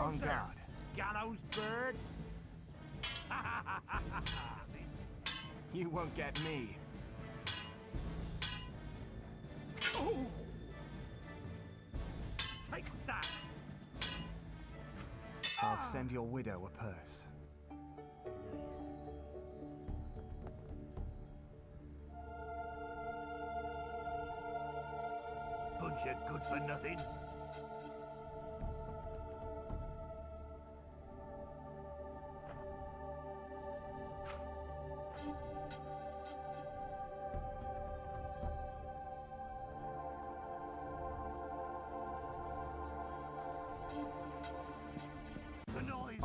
On guard. Gallows bird? You won't get me. Oh! Take that! I'll ah. send your widow a purse. Bunch of good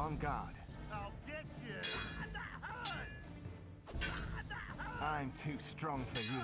On guard. I'll get you. That hurts. That hurts. I'm too strong for you.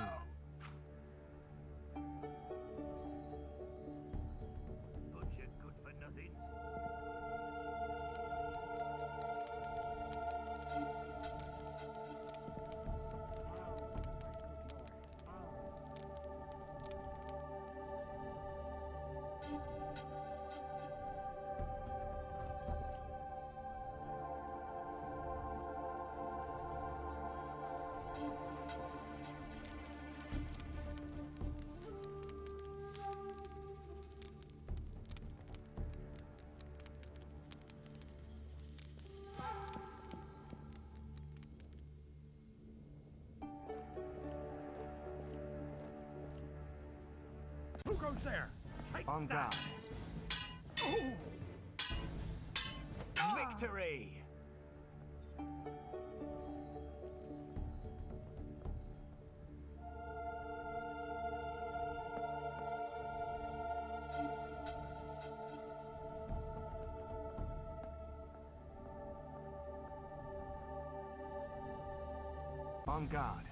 Who goes there? Take On that. guard. Ooh. Victory! On guard.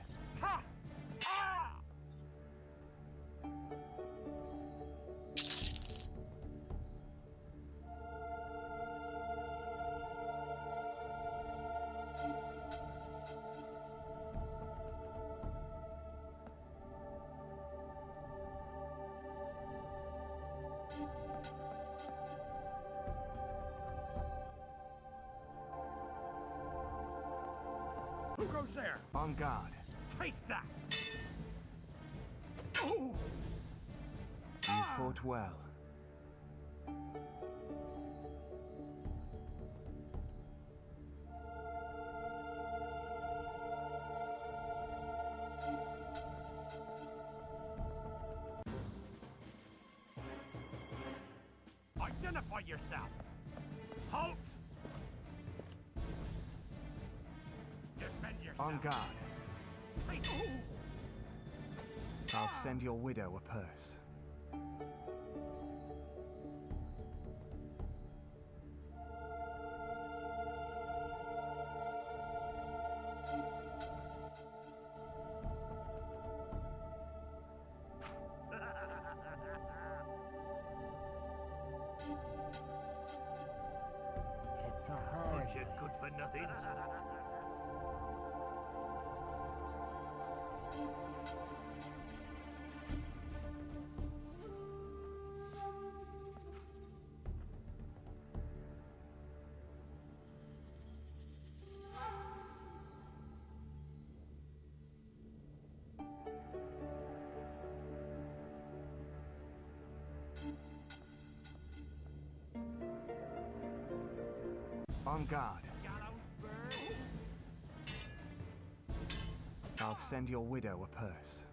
Who goes there? On guard. Taste that! Oh! You fought well. On guard. I'll send your widow a purse. On guard. I'll send your widow a purse.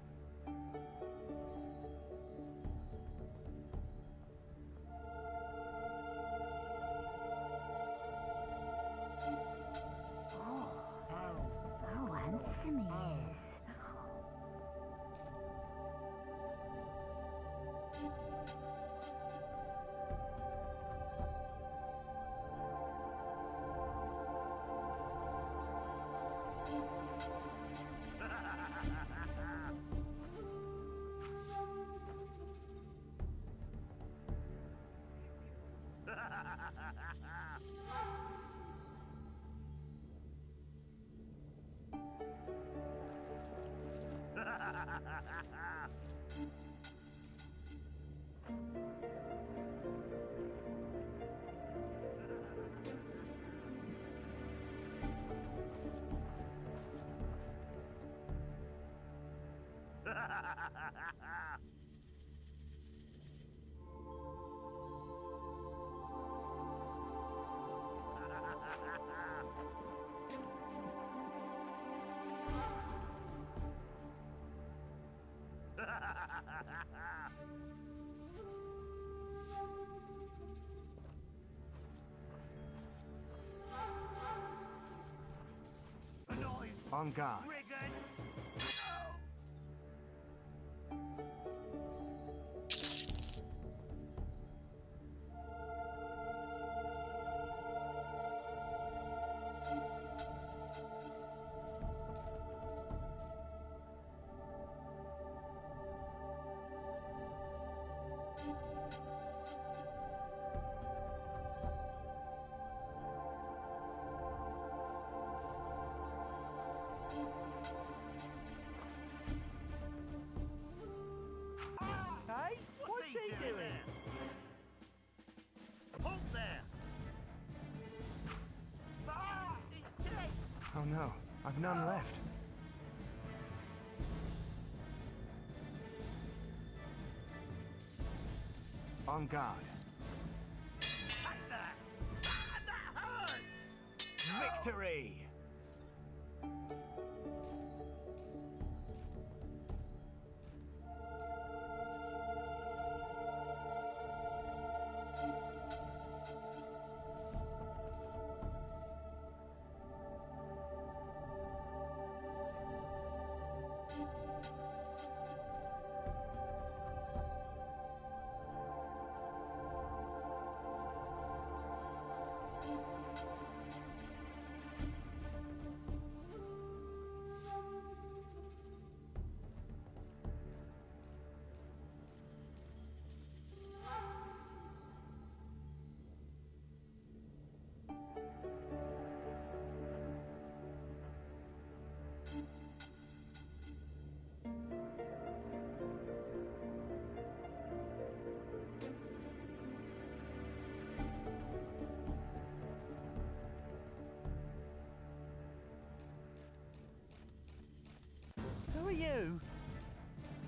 Annoying. On no, I've none left. On guard. Ah, that hurts! Victory!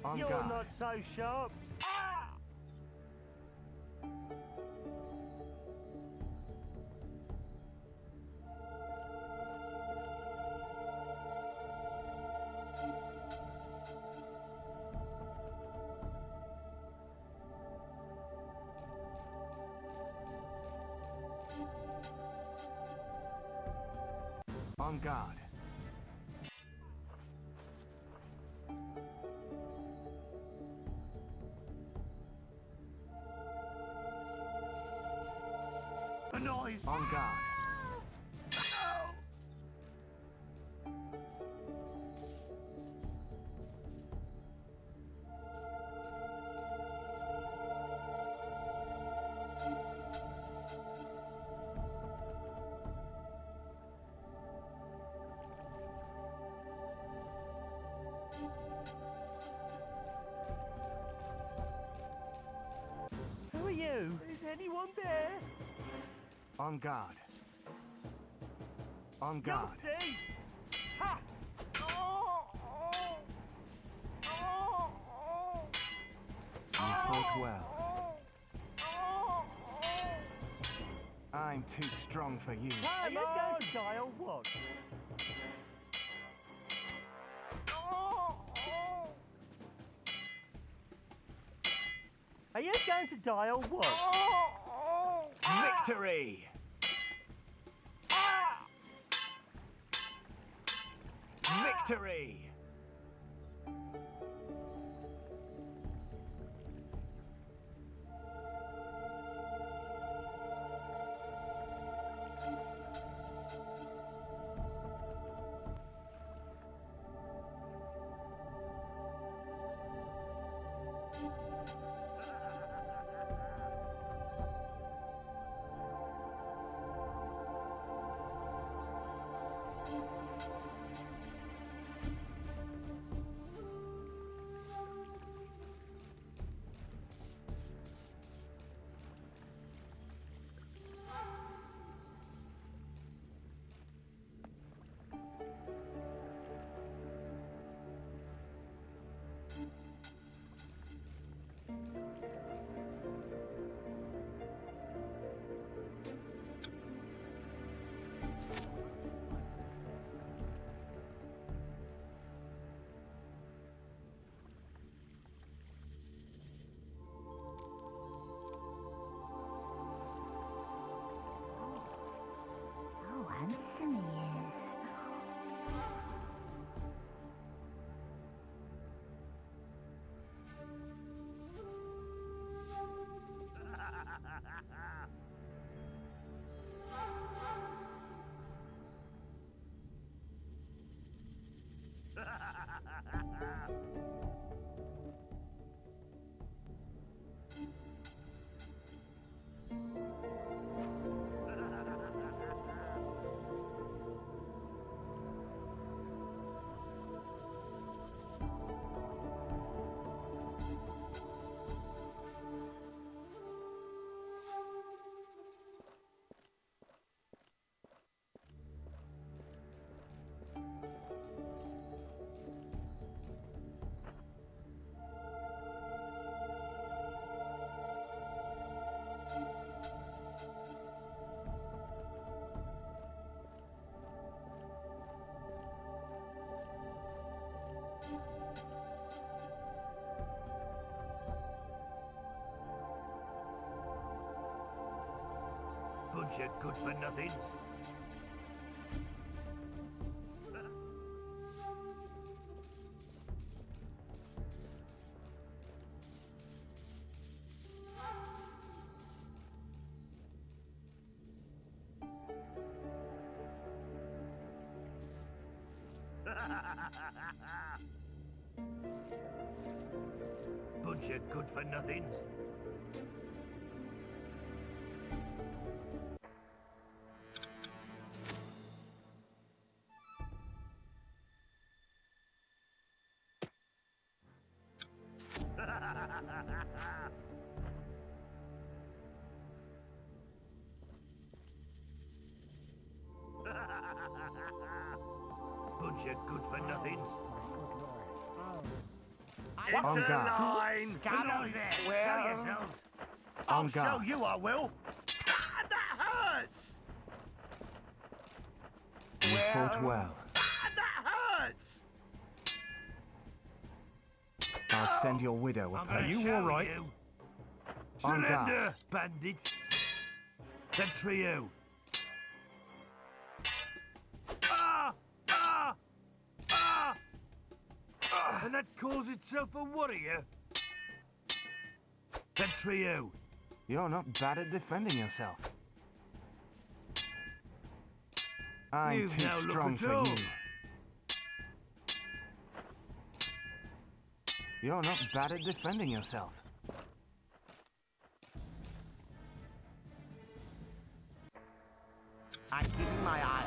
On You're not so sharp. Ah! On guard. Noise. On guard. Who are you? Is anyone there? On guard. On You'll guard. see. Ha! Oh, oh, oh, oh, You fought oh. well. oh, oh, oh. I'm too strong for you. Are you going to die or what? Are you going to die or what? Victory! Ah! Victory! Bunch of good for nothings. Bunch of good for nothings. Bunch of good for nothings. I Into On guard. line. Scanners there. Show Well. I'll On show guard. you I will. Ah, that hurts. You fought well. Ah, that hurts. I'll send your widow a I'm gonna you all right? you. On guard. Surrender, bandit. That's for you. That calls itself a warrior. That's for you. You're not bad at defending yourself. I'm You've too strong for all. you. You're not bad at defending yourself. I'm keeping my eye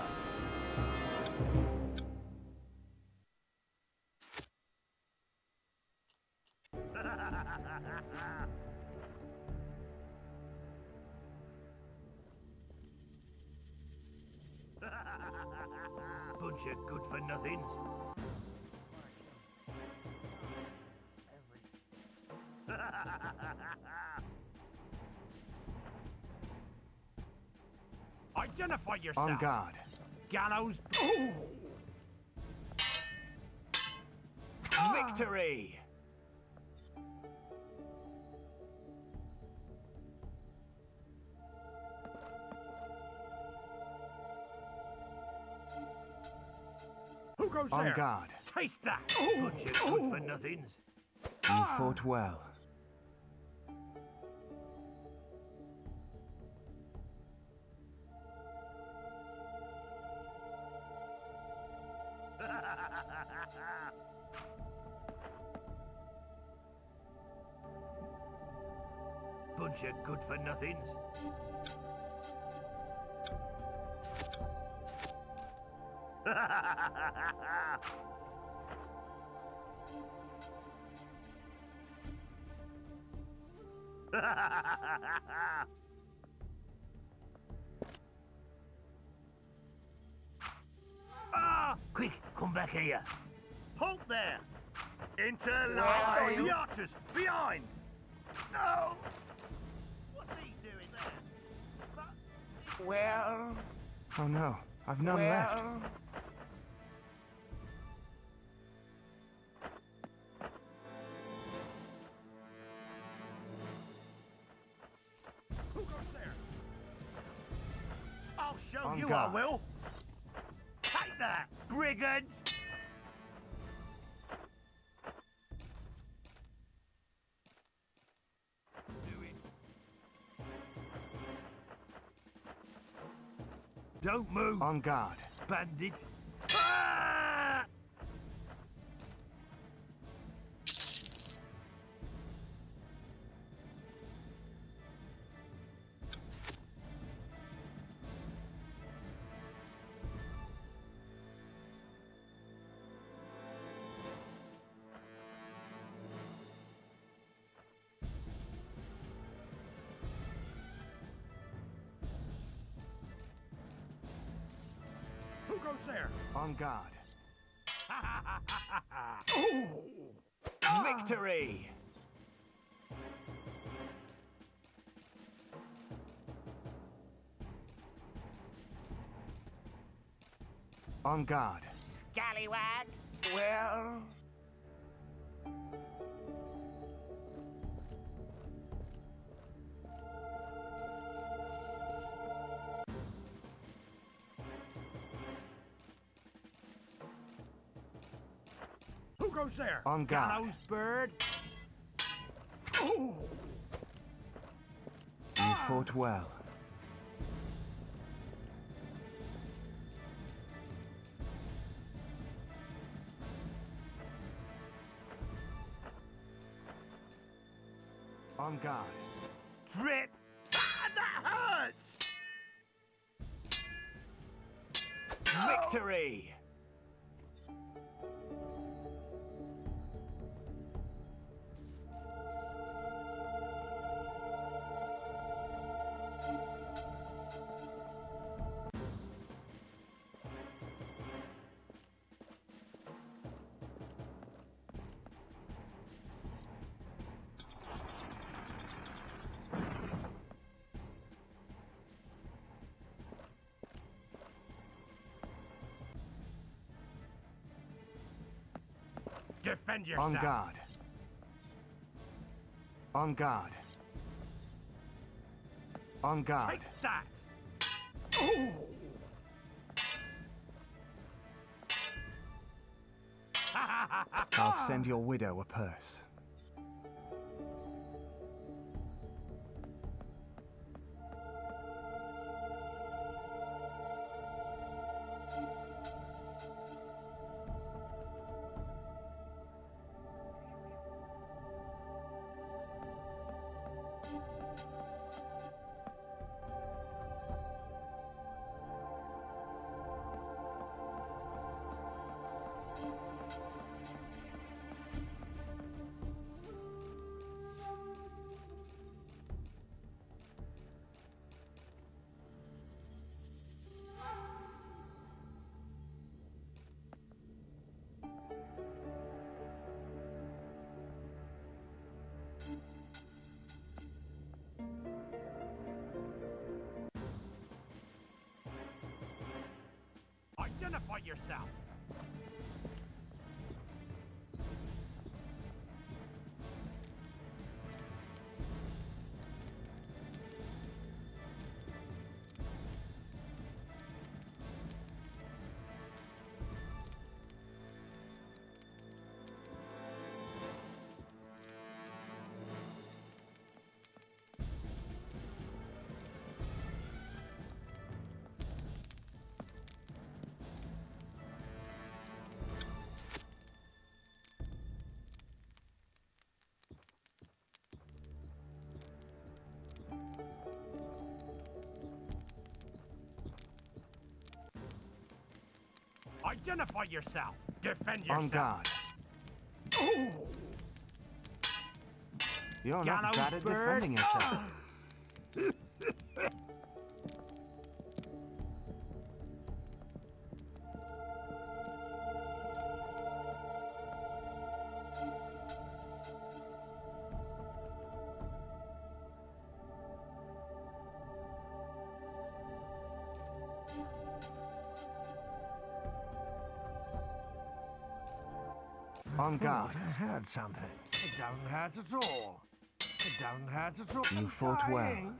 nothings. Identify yourself. On guard. Gallows. Victory! Who On there? guard. Taste that. Bunch of ah. good for nothings. You fought well. Bunch of good Ah! Quick, come back here. Halt there. Into line. The archers behind. No. What's he doing there? But Well, Oh no, I've none left. well, who On you. I will. Take that, brigand. Don't move, On guard. bandit. Ah! Who goes there? On guard. Victory! On guard. Scallywag. well, On guard. Gallows bird. You fought well. On guard. Drip. Ah, that hurts. Victory! Defend yourself. On guard. On guard. On guard. Take that. I'll send your widow a purse. Yourself. Identify yourself. Defend yourself. On guard. You're not Gallows bad at defending yourself. Ah. Oh, on guard. I heard something. It doesn't hurt at all. It doesn't hurt at all. You fought well.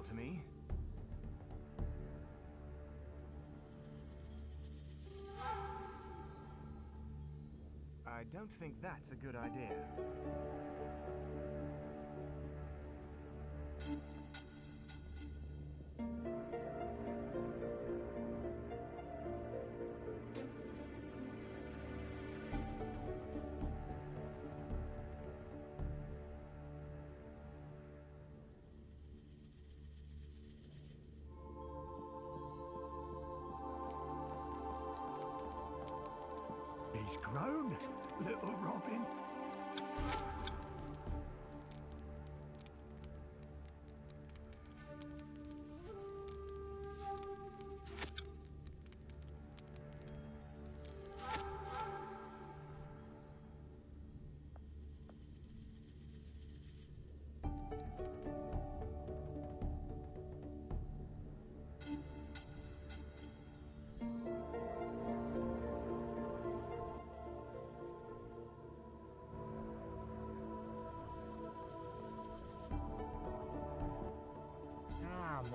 To me. I don't think that's a good idea. He's grown, little Robin.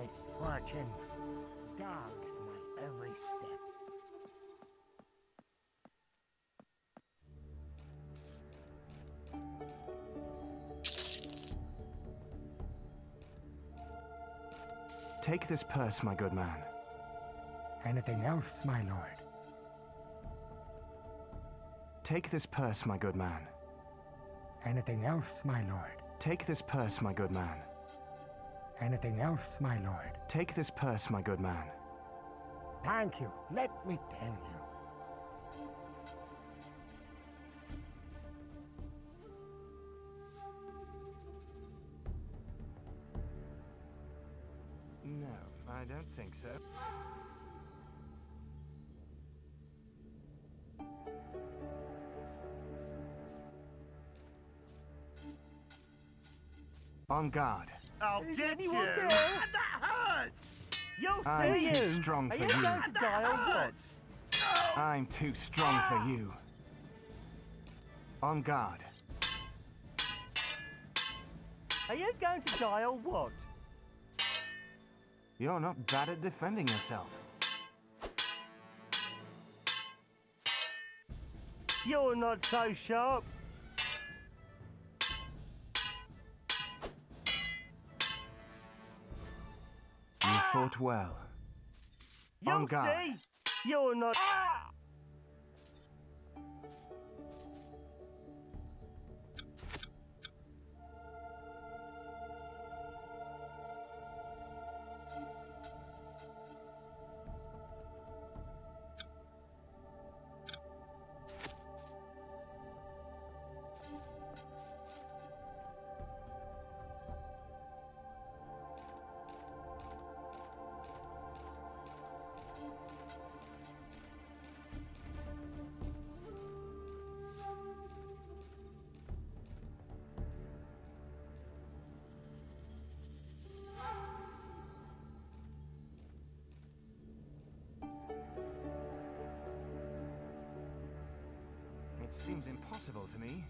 Misfortune. Dogs my every step. Take this purse, my good man. Anything else, my lord? Take this purse, my good man. Anything else, my lord? Take this purse, my good man. Anything else, my lord? Take this purse, my good man. Thank you. Let me tell you. On guard. I'll Is get you. there? That hurts. You'll I'm see too you. strong for you you. going to die or what? Hurts. No. I'm too strong for you. On guard. Are you going to die or what? You're not bad at defending yourself. You're not so sharp. Fought well. Guard. see. You're not. Seems impossible to me.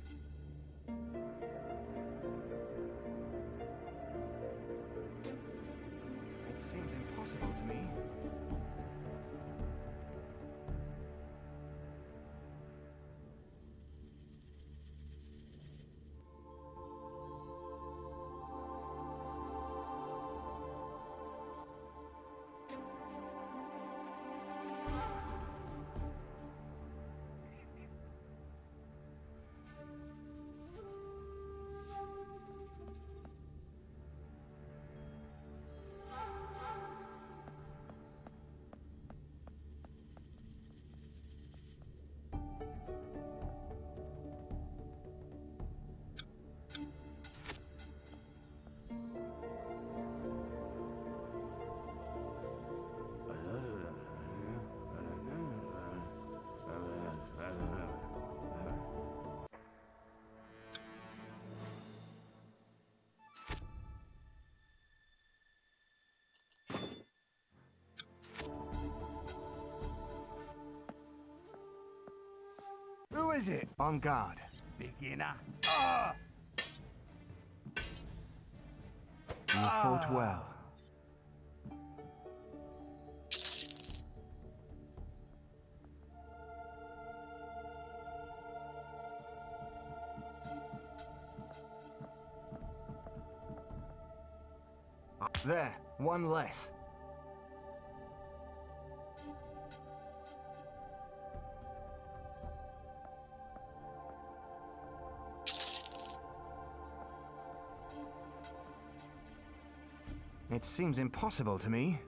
Is it? On guard. Beginner. Ah! You fought well. There, one less. It seems impossible to me.